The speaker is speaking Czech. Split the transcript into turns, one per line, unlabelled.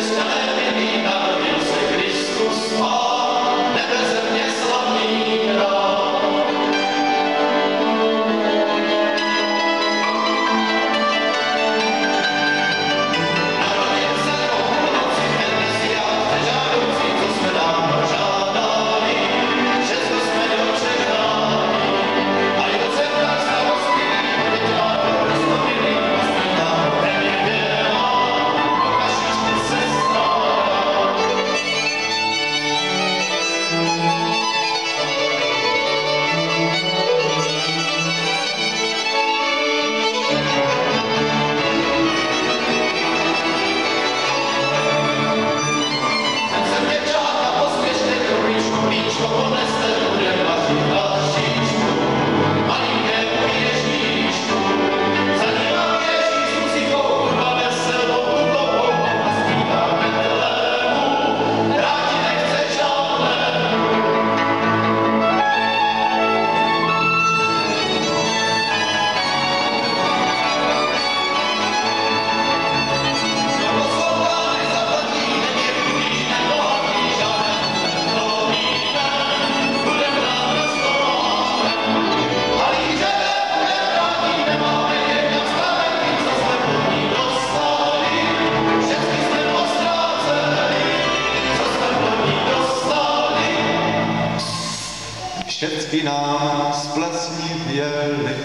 this time. Hvězdky nám z plesní věly.